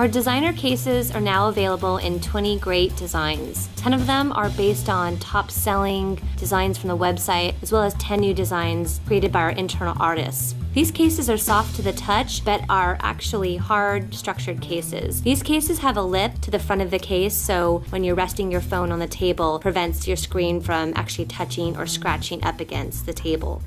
Our designer cases are now available in 20 great designs. 10 of them are based on top selling designs from the website, as well as 10 new designs created by our internal artists. These cases are soft to the touch, but are actually hard, structured cases. These cases have a lip to the front of the case, so when you're resting your phone on the table, prevents your screen from actually touching or scratching up against the table.